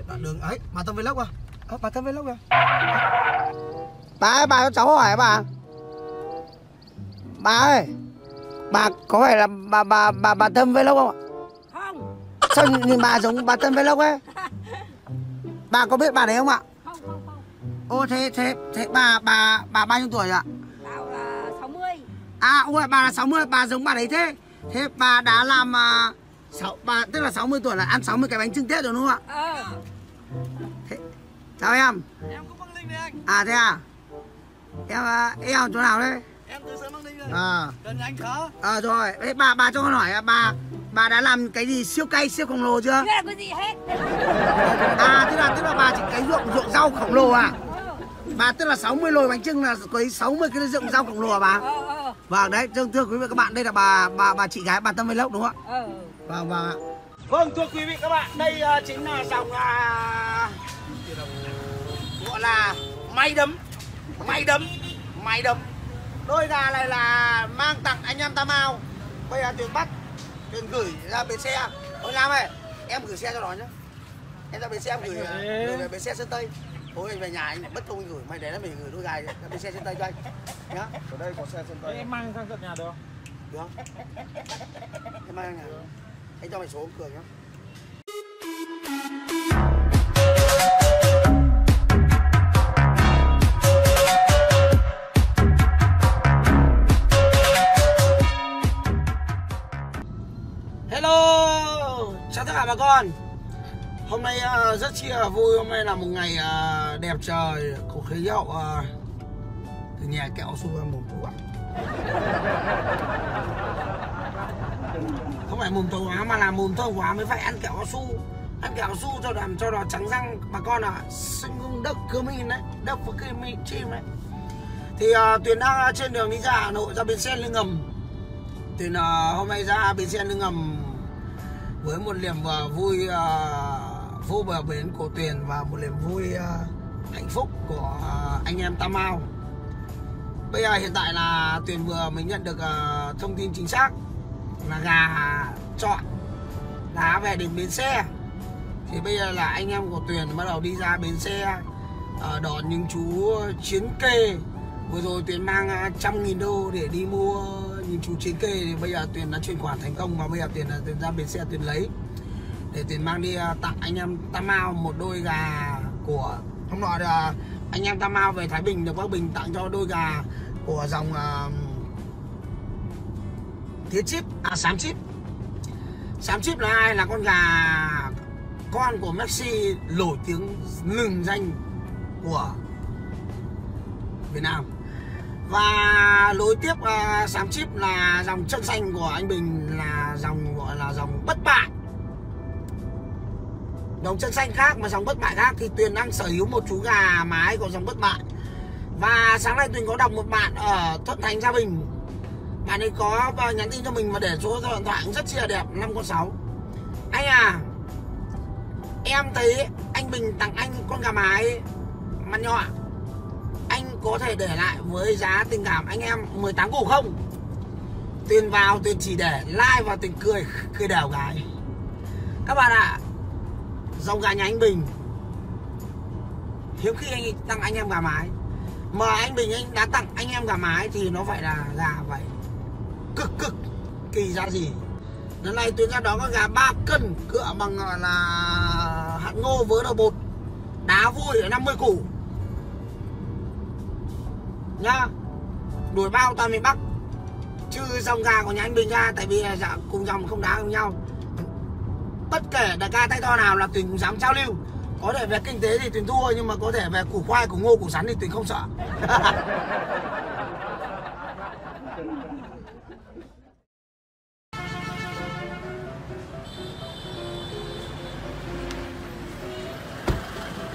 phải tận đường ấy bà tâm vlog à à, bà tâm vlog à Bà ơi, bà cho cháu hỏi bà. Bà ơi, bà có phải là bà bà bà bà Tâm Vlog không ạ? không Sao nhìn bà giống bà Tâm Vlog ấy? Bà có biết bà đấy không ạ? không không không Ô thế thế thế bà bà bà bao nhiêu tuổi ạ? tao là 60 À ôi bà là 60 bà giống bà đấy thế. Thế bà đã làm à, sáu bà tức là 60 tuổi là ăn 60 cái bánh trưng Tết rồi đúng không ạ? ờ Chào em. em có băng linh này anh À thế à? Em à, em ở chỗ nào đấy? em từ sơn băng linh này À gần nhà anh khá ờ rồi, thế bà bà cho con hỏi à, bà bà đã làm cái gì siêu cay siêu khổng lồ chưa? chưa là cái gì hết À tức là tức là bà chỉ cái ruộng ruộng rau khổng lồ à? ờ Bà tức là 60 nồi bánh trưng là có 60 cái ruộng rau khổng lồ à bà? ờ ờ Vâng đấy, thưa, thưa quý vị các bạn, đây là bà bà bà chị gái bà Tâm Vlog đúng không ạ? ờ Vâng vâng ạ. Vâng thưa quý vị các bạn, đây uh, chính là dòng uh, là may đấm, may đấm, may đấm. Đôi gà này là mang tặng anh em Tam Ao. Bây giờ Tuyền bắt, Tuyền gửi ra bến xe. Ôi Lam ơi, em gửi xe cho nó nhá. Em ra bến xe em gửi, uh, gửi về bến xe Sơn Tây. Thôi anh về nhà anh lại bất công anh gửi, mày để nó mình gửi đôi gà ra bến xe Sơn Tây cho anh. Nhá, ở đây có xe sơn tây em mang sang tận nhà được không? được không? Em mang nhà. Anh cho mày số ông Cường nhá. Tất cả bà con. Hôm nay ờ, rất chi là vui, hôm nay là một ngày ờ, đẹp trời, có khí hậu uh, từ nhà kẹo su ra mồm tủ ạ. Không phải mồm tàu hóa mà là mồm thơm hóa mới phải ăn kẹo cao su. Ăn kẹo cao su cho làm cho nó trắng răng bà con ạ. Sinh hung đất cơ min đấy, đất của cơ chim đấy. Thì uh, Tuyền đang trên đường đi ra Hà Nội ra bến xe lưng ngầm thì uh, hôm nay ra bến xe lưng ngầm với một niềm à, vui uh, vô bờ bến của Tuyền và một niềm vui uh, hạnh phúc của uh, anh em Tam Ao. Bây giờ hiện tại là Tuyền vừa mới nhận được uh, thông tin chính xác là gà chọn đã về đến bến xe. Thì bây giờ là anh em của Tuyền bắt đầu đi ra bến xe uh, đón những chú chiến kê vừa rồi Tuyền mang trăm nghìn đô để đi mua chú chiến kê thì bây giờ Tuyền đã chuyển khoản thành công và bây giờ Tuyền là Tuyền ra bến xe Tuyền lấy. Để Tuyền mang đi à, tặng anh em Tam Ao một đôi gà của hôm nọ là anh em Tam Ao về Thái Bình được Bắc Bình tặng cho đôi gà của dòng à, uh, thiết chip à sám chip. Sám chip là ai? Là con gà con của Messi nổi tiếng lừng danh của Việt Nam và nối tiếp uh, sám chip là dòng chân xanh của anh Bình là dòng gọi là dòng bất bại. Dòng chân xanh khác mà dòng bất bại khác thì Tuyền đang sở hữu một chú gà mái của dòng bất bại. Và sáng nay Tuyền có đọc một bạn ở Thuận Thành Gia Bình. Bạn ấy có ờ, nhắn tin cho mình và để số điện thoại cũng rất chia đẹp năm con sáu. Anh à em thấy anh Bình tặng anh con gà mái mà nhọn có thể để lại với giá tình cảm anh em 18 củ không? Tuyền vào Tuyền chỉ để, like và Tuyền cười cười đèo gái. Các bạn ạ, dòng gà nhà anh Bình. Hiếm khi anh tặng anh em gà mái. Mà anh Bình anh đã tặng anh em gà mái thì nó phải là gà phải cực cực kỳ giá gì lần này Tuyền ra đó có gà 3 cân, cựa bằng là hạt ngô vớ đầu bột. Đá vui ở 50 củ nhá. Đuổi bao toàn miền Bắc chứ dòng gà của nhà anh Bình ra tại vì là dạ, cùng dòng không đá cùng nhau. Bất kể đại ca tay to nào là Tuyền cũng dám trao lưu. Có thể về kinh tế thì Tuyền thua nhưng mà có thể về củ khoai củ ngô củ sắn thì Tuyền không sợ.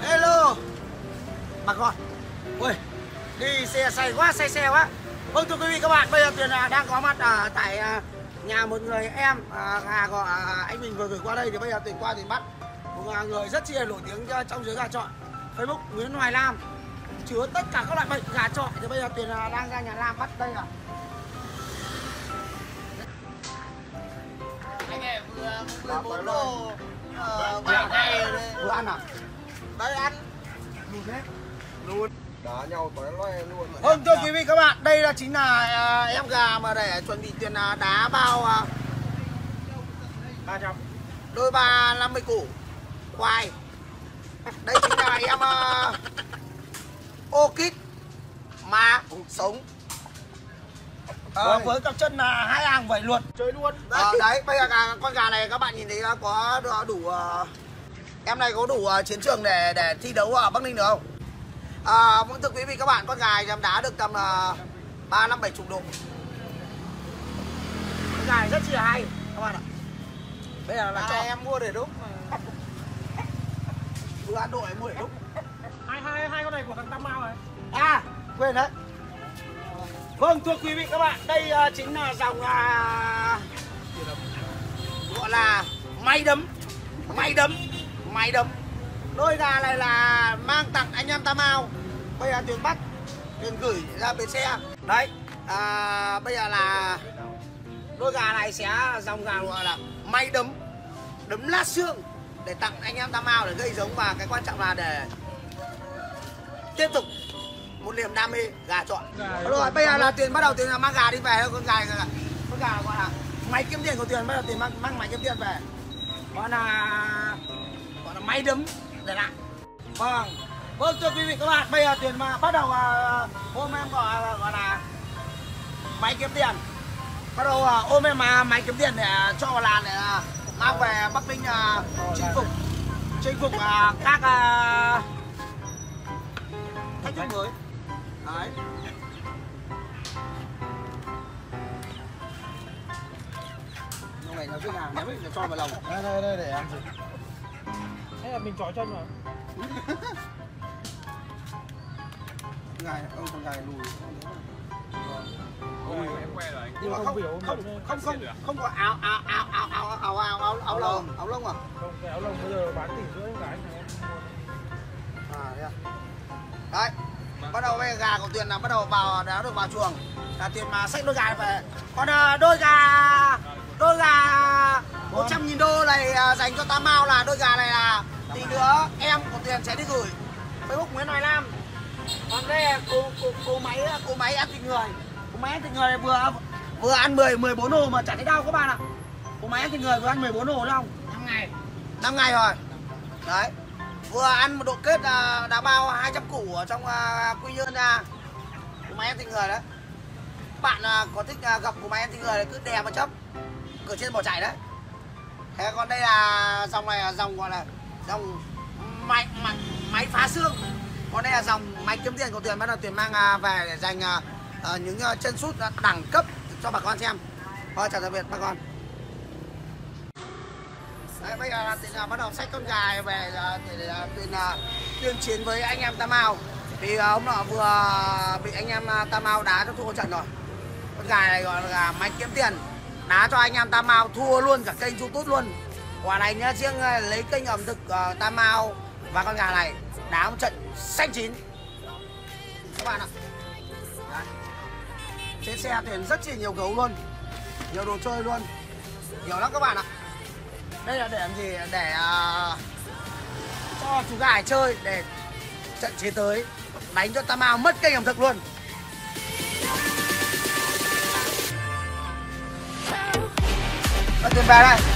Hello. Bà con ui đi xe say quá say xe quá. Vâng thưa quý vị các bạn bây giờ tuyền à, đang có mặt ở tại à, nhà một người em à, gà của à, anh mình vừa gửi qua đây thì bây giờ tuyền qua tuyền bắt một à, người rất chi là nổi tiếng trong giới gà chọn facebook nguyễn hoài lam. Chứa tất cả các loại bệnh gà chọn thì bây giờ tuyền à, đang ra nhà lam bắt đây à anh vừa 14 lô ờ, ngày vừa ăn à? Đây ăn. Lùn hết. Lùn đá nhau toé loe luôn Vâng thưa quý vị các bạn, đây là chính là à, em gà mà để chuẩn bị tiền à, đá bao à, 300 đôi ba 50 củ khoai. Đây chính là em à, ô kít mà sống. Ờ, với cặp chân là hai hàng vẩy luật chơi luôn Ờ, đấy, bây giờ gà, con gà này các bạn nhìn thấy có đủ, à, em này có đủ à, chiến trường để để thi đấu ở Bắc Ninh được không? À, vâng thưa quý vị các bạn, con gà này em đá được tầm là ba năm bảy chục độ. Con gà này rất là hay các bạn ạ. Bây giờ là à, cho em mua để đúc vừa ăn độ ấy mua để đúc. hai hai hai con này của thằng Tam Mao này À, quên đấy. Vâng thưa quý vị các bạn, đây à, chính là dòng à, gọi là may đấm, may đấm, may đấm. Đôi gà này là mang tặng anh em Tam Ao. Bây giờ Tuyền bắt, Tuyền gửi ra bến xe. Đấy, à, bây giờ là đôi gà này sẽ dòng gà gọi là may đấm, đấm lát xương để tặng anh em Tam Ao để gây giống. Và cái quan trọng là để tiếp tục một niềm đam mê gà chọn rồi bây giờ là tiền bắt đầu tiền là mang gà đi về thôi. Con gà con gà gọi là máy kiếm tiền của tiền bắt đầu tiền mang mang máy kiếm tiền về. Gọi là gọi là máy đấm để lại vâng. Vâng thưa quý vị các bạn bây giờ tiền mà bắt đầu à, hôm em gọi gọi là máy kiếm tiền. Bắt đầu à, ôm em mà máy kiếm tiền để cho vào làn để à, mang về bắc ninh à, chinh phục chinh phục à, các à, thách thức mới. Đấy. Lúc này nó cứ nào ném cho vào lồng. Đây đây đây để ăn gì thế là mình trói chân rồi gài ông con gài lùi. Ôi, em quay rồi nhưng mà không không không không không có áo áo áo áo áo áo áo áo áo lông áo lông à? Không cái áo lông bây giờ bán tỷ rưỡi cái này. Em à đấy à? Đấy bắt đầu bây gà của tuyền là bắt đầu vào đã được vào chuồng. Là tiền mà xách đôi gà về còn à, đôi gà đôi gà 100 nghìn đô này à, dành cho tam mao là đôi gà này là tí nữa em có tiền sẽ đi gửi. Facebook nguyễn hoài nam còn đây là cô cô cô máy cô máy ăn thịt người. Cô máy ăn thịt người vừa vừa ăn 10 14 hồ mà chả thấy đau các bạn ạ. Cô máy ăn thịt người vừa ăn 14 hồ đúng không 5 ngày. 5 ngày rồi. Đấy. Vừa ăn một độ kết là đã bao 200 củ ở trong à, quy nhơn ra. Cô máy ăn thịt người đấy. Bạn à, có thích à, gặp cô máy ăn thịt người cứ đè mà chấp cửa trên bỏ chạy đấy. Thế còn đây là dòng này là dòng gọi là dòng máy máy, máy phá xương. Còn đây là dòng máy kiếm tiền của tuyển bắt đầu tuyển mang à, về để dành à, ờ, những ờ, chân sút à, đẳng cấp cho bà con xem. Thôi chào tạm biệt bà con. Đấy, bây giờ là là bắt đầu xách con gà về để, để, tuyên chiến với anh em Tam Ao. Thì ông nọ vừa bị anh em Tam Ao đá cho thua trận rồi. Con gà này gọi là máy kiếm tiền. Đá cho anh em Tam Ao thua luôn cả kênh YouTube luôn quả này nhá riêng ờ, lấy kênh ẩm thực uh, Tam Ao và con gà này đá một trận xanh chín. Các bạn ạ. Đấy. trên xe tuyển rất chi nhiều gấu luôn. Nhiều đồ chơi luôn. Nhiều lắm các bạn ạ. Đây là để làm gì? Để uh, cho chú gà chơi để trận chế tới đánh cho Tam Ao mất kênh ẩm thực luôn. Ở tiền về đây.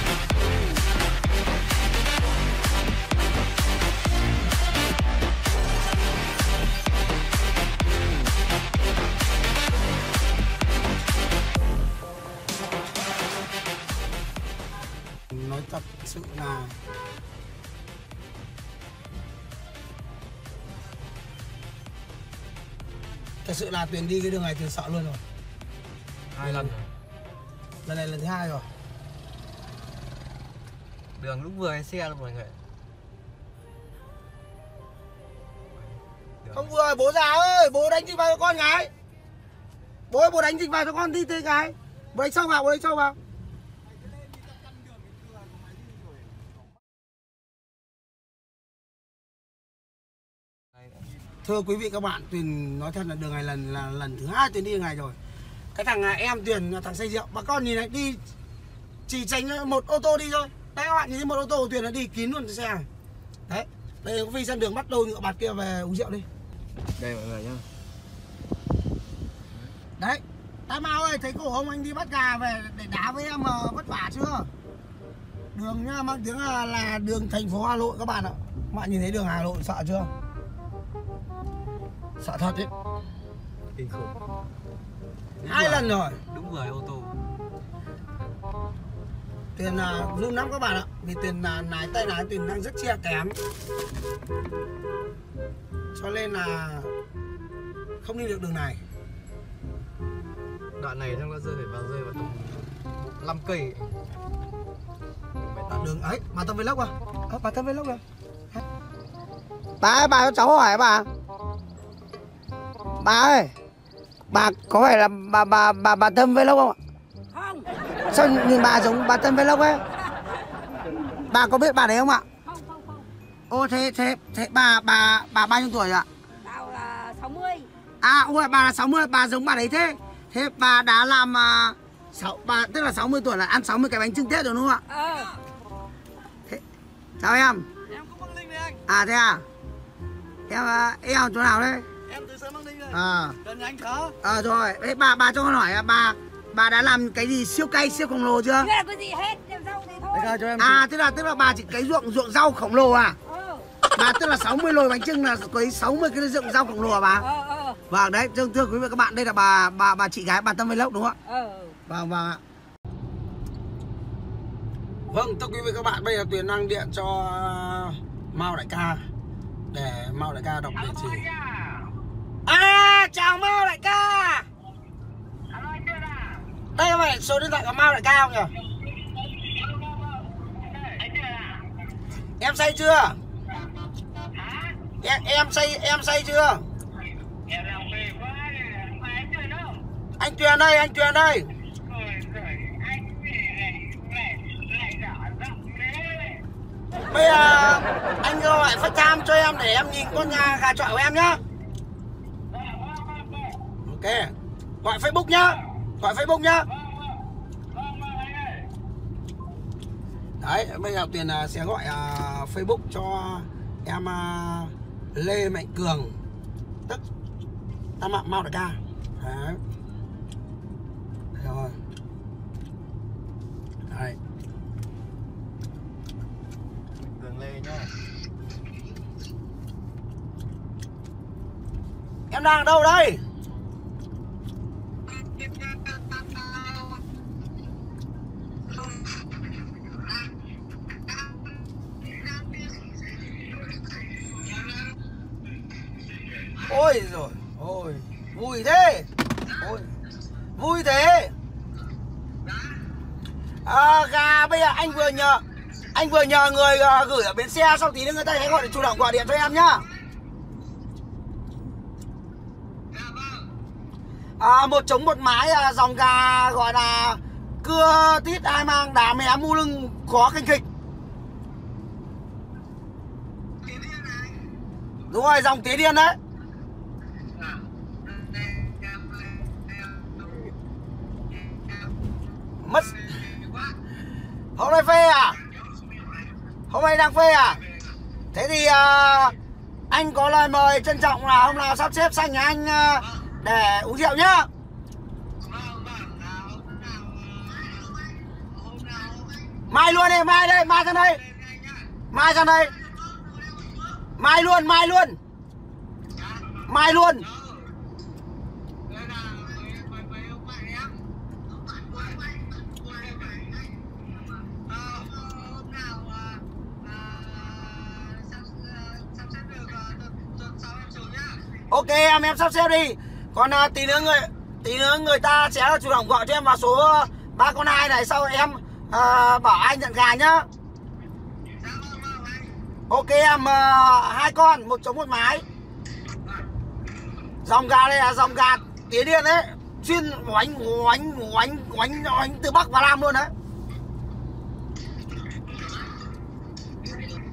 Sự là thật sự là tuyền đi cái đường này tuyền sợ luôn rồi. Hai lần lần này lần thứ hai rồi. Đường lúc vừa xe luôn mọi người. Không vừa rồi, bố già ơi bố đánh dịch vào cho con cái bố ơi bố đánh dịch vào cho con đi thế cái. Bố đánh sâu vào bố đánh sâu vào thưa quý vị các bạn tuyền nói thật là đường này lần là lần thứ hai tuyền đi đường này rồi. Cái thằng à, em tuyền thằng xây rượu. Bà con nhìn này đi chỉ tránh một ô tô đi thôi. Đấy các bạn nhìn thấy một ô tô của tuyền nó đi kín luôn xe này. Đấy đây có phi sang đường bắt đôi ngựa bạt kia về uống rượu đi. Đây mọi người nhá. Đấy Tam Mao ơi thấy cổ ông anh đi bắt gà về để đá với em mà vất vả chưa? Đường nhá mang tiếng là, là đường thành phố Hà Nội các bạn ạ. Các bạn nhìn thấy đường Hà Nội sợ chưa sợ thật đấy kinh khủng. Hai lần rồi. Đúng người ô tô. Tiền là run lắm các bạn ạ. Vì tiền là lái tay lái tiền đang rất chia kém. Cho nên là không đi được đường này. Đoạn này chắc nó rơi phải vào rơi vào tầm 5 cây. Phải tắt đường. Ấy bà tâm vlog à? Ờ, bà tâm vlog à bà bà cho cháu hỏi bà bà ơi bà có phải là bà bà bà bà tâm vlog không ạ? Không. sao nhìn bà giống bà tâm vlog ấy? Bà có biết bà đấy không ạ? Không, không, không. ô thế thế thế bà bà bà bao nhiêu tuổi ạ? Tao là 60. à ôi bà là 60 bà giống bà đấy thế. Thế bà đã làm à, sáu bà tức là 60 tuổi là ăn 60 cái bánh trưng tết rồi đúng không ạ? Ờ. chào em. Em cũng băng linh này anh. À thế à? Em à, em ở chỗ nào đấy em từ sớm băng linh đây à. Nhà anh khá ờ rồi. Đấy bà bà cho con hỏi à, bà bà đã làm cái gì? Siêu cay siêu khổng lồ chưa? Chưa là cái gì hết, rau thì thôi. Cho em à tức là tức là bà chỉ cấy ruộng ruộng rau khổng lồ à? Ờ, bà tức là 60 nồi bánh trưng là cấy 60 cái ruộng rau khổng lồ à bà ờ, ờ, vâng đấy thưa, thưa quý vị các bạn đây là bà bà bà chị gái bà tâm vlog đúng không ạ? Ờ. Vâng vâng ạ. Vâng thưa quý vị các bạn bây giờ Tuyền đang điện cho Mao đại ca để Mao đại ca đọc địa chỉ. À chào Mao đại ca. Đây có phải số điện thoại của Mao đại ca không nhỉ? Em say chưa? Em em say em say chưa? Anh Tuyền đây, anh Tuyền đây. Bây giờ anh gọi phát cam cho em để em nhìn con nhà gà trọi của em nhá. Ok. Gọi Facebook nhá. Gọi Facebook nhá. Đấy, bây giờ Tuyền à, sẽ gọi à, Facebook cho em à, Lê Mạnh Cường tức Tam Mạo Mao Đại Ca. Đấy. Rồi. Đấy. đường lê nhá Em đang ở đâu đây? Ôi rồi, ôi, vui thế. Ôi, vui thế. À, gà bây giờ anh vừa nhờ anh vừa nhờ người uh, gửi ở bến xe xong tí nữa người ta sẽ gọi để chủ động gọi điện cho em nhá. À, một trống một mái à, dòng gà gọi là cưa tít ai mang đá mé mu lưng có kinh kịch đúng rồi dòng tía điên đấy mất. Hôm nay phê à? Hôm nay đang phê à? Thế thì à, anh có lời mời trân trọng là hôm nào sắp xếp sang nhà anh à, để uống rượu nhá. Mai luôn đi mai đây mai sang đây. Mai sang đây. Mai luôn mai luôn. Mai luôn. Ok em em sắp xếp đi. Còn à, tí nữa người tí nữa người ta sẽ chủ động gọi cho em vào số à, ba con hai này. Sau em à, bảo anh nhận gà nhá. Ok em à, hai con một trống một mái. Dòng gà đây là dòng gà tía điên đấy. Chuyên oánh oánh oánh oánh oánh từ bắc vào nam luôn đấy.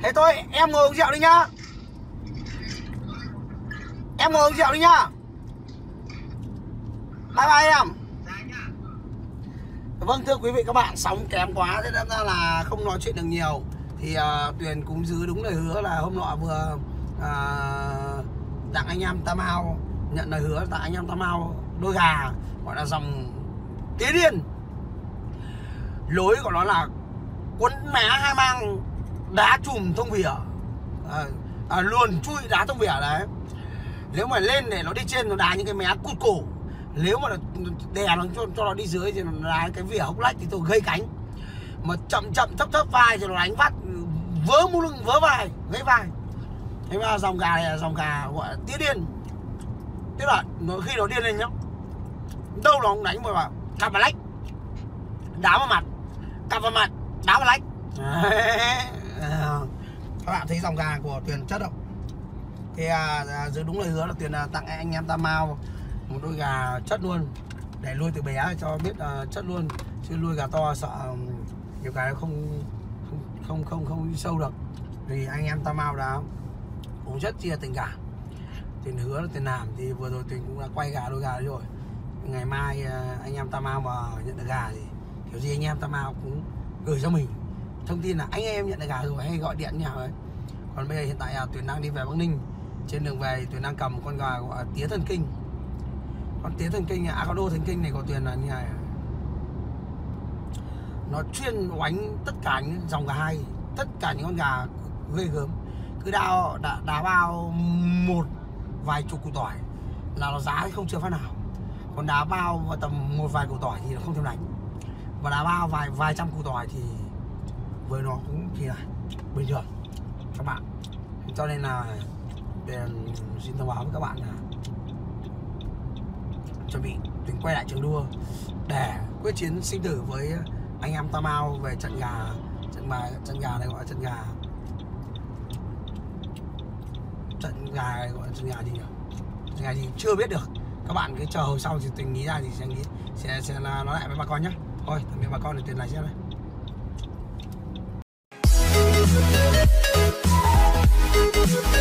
Thế thôi em ngồi uống rượu đi nhá em ngồi uống rượu đi nhá. Bye bye em. Vâng thưa quý vị các bạn sóng kém quá thế nên ra là không nói chuyện được nhiều. Thì uh, tuyền cũng giữ đúng lời hứa là hôm nọ vừa uh, tặng anh em tam ao nhận lời hứa tặng anh em tam ao đôi gà gọi là dòng tía điên. Lối của nó là quấn mé hai mang đá chùm thông vỉa. À, à, luồn chui đá thông vỉa đấy nếu mà lên để nó đi trên nó đá những cái mé cụt cổ. Nếu mà đè nó cho, cho nó đi dưới thì nó đá cái vỉa hốc lách thì tôi gây cánh. Mà chậm chậm thấp thấp vai thì nó đánh vắt vớ mu lưng vớ vai gãy vai. Thế mà dòng gà này là dòng gà gọi là tía điên. Tức là nó, khi nó điên lên nhá đâu nó cũng đánh mà vào cặp vào lách. Đá vào mặt cặp vào mặt đá vào lách. Các bạn thấy dòng gà của tuyền chất không? Thì à, à, giữ đúng lời hứa là tuyền à, tặng anh em tam mau một đôi gà chất luôn. Để nuôi từ bé cho biết à, chất luôn. Chứ nuôi gà to sợ à, nhiều cái không không không không, không đi sâu được. Vì anh em tam mau đã cũng rất chia tình cảm. Tiền hứa là tiền làm thì vừa rồi tiền cũng đã quay gà đôi gà rồi. Ngày mai à, anh em tam mau mà nhận được gà thì kiểu gì anh em tam mau cũng gửi cho mình. Thông tin là anh em nhận được gà rồi hay gọi điện nhà ấy. Còn bây giờ hiện tại là tuyển đang đi về bắc ninh trên đường về tuyền đang cầm một con gà gọi là tía thần kinh. Con tía thần kinh à con đô thần kinh này của tuyền là như này. Nó chuyên oánh tất cả những dòng gà hay tất cả những con gà ghê gớm. Cứ đào đá, đá bao một vài chục củ tỏi là nó giá không chưa phát nào. Còn đá bao tầm một vài củ tỏi thì nó không thèm đánh và đá bao vài vài trăm củ tỏi thì với nó cũng thì là bình thường. Các bạn. Cho nên là xin thông báo với các bạn là chuẩn bị tính quay lại trường đua để quyết chiến sinh tử với anh em tam Tamao về trận gà, trận mà, trận gà này gọi là trận gà. Trận gà gọi là trận gà gì nhỉ? Trận gà gì chưa biết được. Các bạn cứ chờ sau thì tình nghĩ ra thì sẽ nghĩ, sẽ sẽ là nói lại với bà con nhé thôi, tạm biệt bà con để tiền lại xem đây We'll